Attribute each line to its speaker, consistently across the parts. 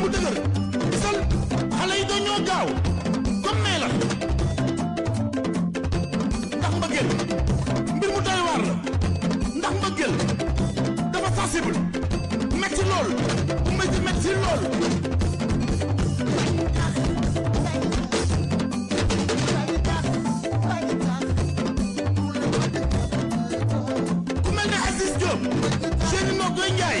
Speaker 1: mu dëgër gisal xale yi dañoo gaaw comme mee la ndax mbëggeel mbir mu doy waar la ndax mbëggeel dafa sensible metti lool bu metti metti lool ku mel ne Aziz Diop seeni noo koy njaay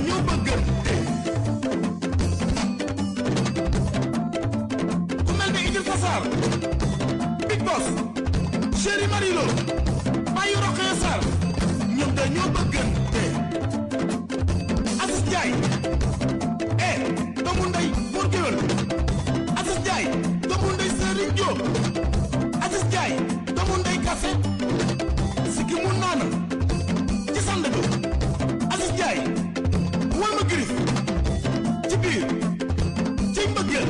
Speaker 1: dañoo bëggante ku mel ni Idrissa Sarr Big Boss Chéri Marilo Baye Rokhaya Sarr ñoom dañoo bëggante Aziz Ndiaye magal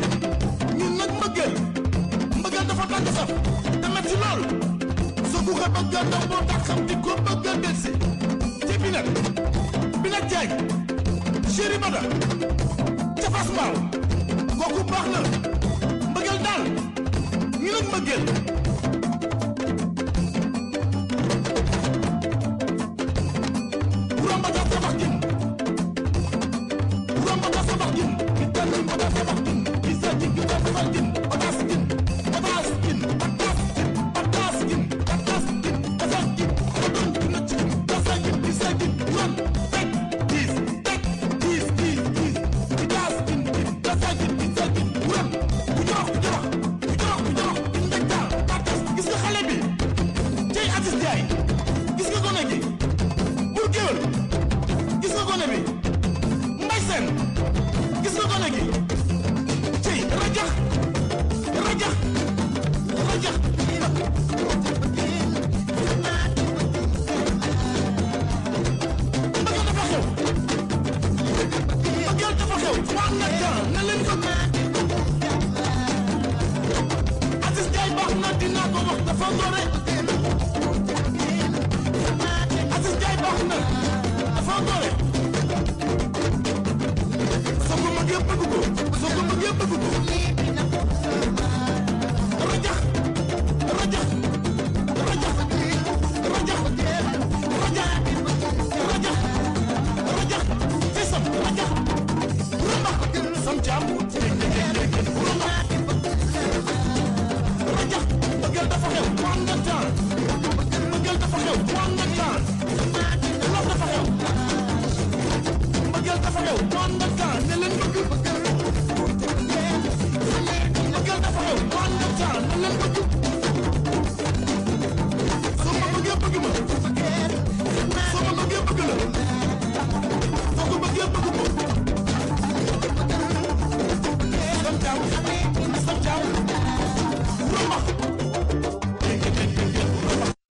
Speaker 1: ñun nak magal magal dafa tan sax te metti lol so ku ko magal do mo tax xam di ko magal del ci ci bi nak bi nak jay chéri mada ci fas maw ko ku bax na magal dal ñun nak magal Aziz Ndiaye gis nga gone gi Bour Gueweul gis nga gone bi Mbaye Sène gis nga gone gi cey rajax rajax rajax Bakel dafa xew Bakel dafa xew waa Ndia na leen ko Aziz Ndiaye baax na dinaa ko wax dafa gore One the time. Run the gun.